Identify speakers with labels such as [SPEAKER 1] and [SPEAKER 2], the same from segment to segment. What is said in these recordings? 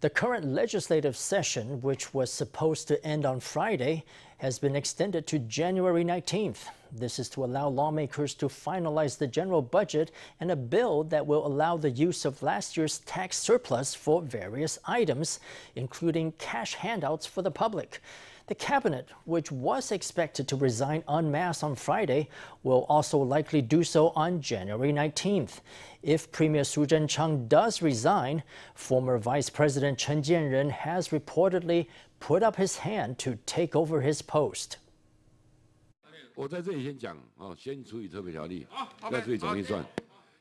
[SPEAKER 1] The current legislative session, which was supposed to end on Friday, has been extended to January 19th. This is to allow lawmakers to finalize the general budget and a bill that will allow the use of last year's tax surplus for various items, including cash handouts for the public. The cabinet, which was expected to resign en masse on Friday, will also likely do so on January 19th. If Premier Su Tseng-Chang does resign, former Vice President Chen Chien-jen has reportedly put up his hand to take over his post.
[SPEAKER 2] 我在这里先讲哦，先处理特别条例，再处理总预算。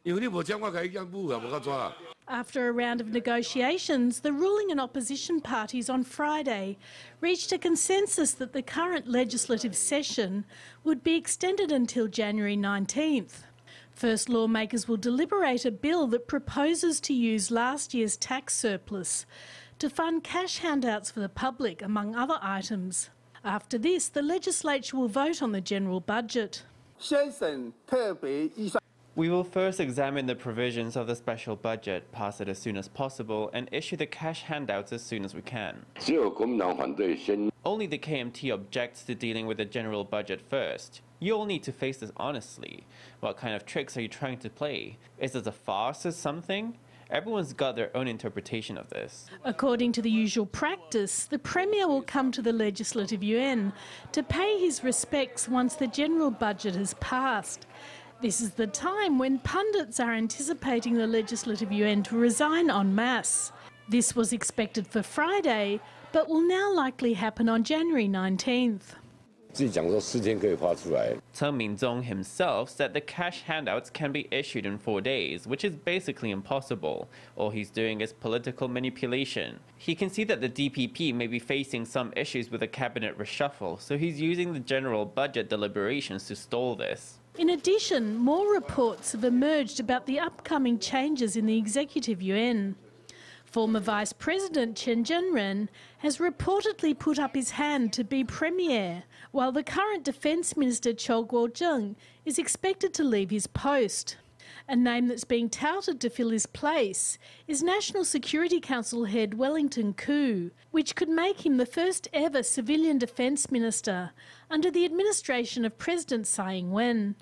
[SPEAKER 2] 因为你无讲，我该讲不，我靠抓了。
[SPEAKER 3] After a round of negotiations, the ruling and opposition parties on Friday reached a consensus that the current legislative session would be extended until January 19th. First, lawmakers will deliberate a bill that proposes to use last year's tax surplus to fund cash handouts for the public, among other items. After this, the legislature will vote on the general budget.
[SPEAKER 4] 先审特别预算
[SPEAKER 5] we will first examine the provisions of the special budget, pass it as soon as possible, and issue the cash handouts as soon as we can. Only the KMT objects to dealing with the general budget first. You all need to face this honestly. What kind of tricks are you trying to play? Is this a farce or something? Everyone's got their own interpretation of this.
[SPEAKER 3] According to the usual practice, the Premier will come to the Legislative Yuan to pay his respects once the general budget has passed. This is the time when pundits are anticipating the Legislative Yuan to resign en masse. This was expected for Friday, but will now likely happen on January 19th.
[SPEAKER 2] 曾
[SPEAKER 5] 明宗 himself said the cash handouts can be issued in four days, which is basically impossible. All he's doing is political manipulation. He can see that the DPP may be facing some issues with a cabinet reshuffle, so he's using the general budget deliberations to stall this.
[SPEAKER 3] In addition, more reports have emerged about the upcoming changes in the Executive Yuan. Former Vice President Chen Chien-jen has reportedly put up his hand to be Premier, while the current Defence Minister Chiu Kuo-cheng is expected to leave his post. A name that's being touted to fill his place is National Security Council head Wellington Koo, which could make him the first ever civilian defence minister under the administration of President Tsai Ing-wen.